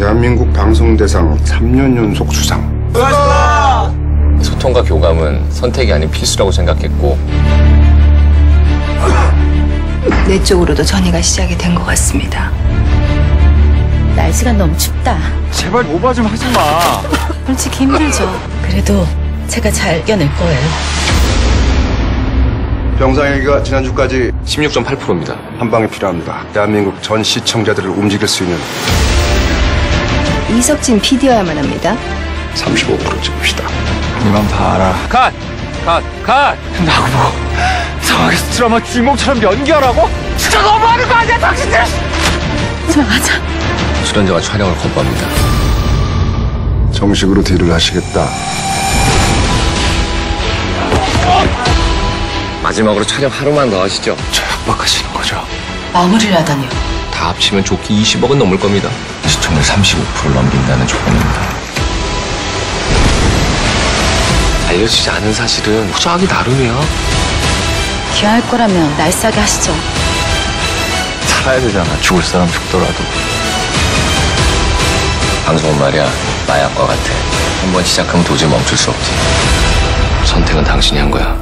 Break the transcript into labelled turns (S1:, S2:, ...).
S1: 대한민국 방송대상 3년 연속 수상.
S2: 소통과 교감은 선택이 아닌 필수라고 생각했고
S3: 내 쪽으로도 전이가 시작이 된 것 같습니다.
S4: 날씨가 너무 춥다.
S5: 제발 오바 좀 하지 마.
S4: 솔직히 힘들죠. 그래도 제가 잘 이겨낼 거예요.
S1: 병상일기가 지난주까지
S2: 16.8%입니다.
S1: 한 방이 필요합니다. 대한민국 전 시청자들을 움직일 수 있는
S3: 이석진 PD여야만 합니다.
S1: 35% 찍읍시다.
S5: 이만 봐라.
S2: 컷! 컷! 컷!
S5: 나보고 상하게서 드라마 주인공처럼 연기하라고? 진짜 너무하는 거 아니야, 당신들!
S4: 하지마, 가자.
S2: 출연자가 촬영을 거부합니다.
S1: 정식으로 딜을 하시겠다.
S2: 마지막으로 촬영 하루만 더 하시죠.
S5: 저 협박하시는 거죠?
S4: 마무리를 하다니요.
S2: 다 합치면 좋게 20억은 넘을 겁니다.
S5: 시청률 35%를 넘긴다는 조건입니다.
S2: 알려지지 않은 사실은 포장하기 나름이야.
S4: 기여할 거라면 날싸게 하시죠.
S5: 살아야 되잖아, 죽을 사람 죽더라도.
S2: 방송은 말이야 마약과 같아. 한번 시작하면 도저히 멈출 수 없지. 선택은 당신이 한 거야.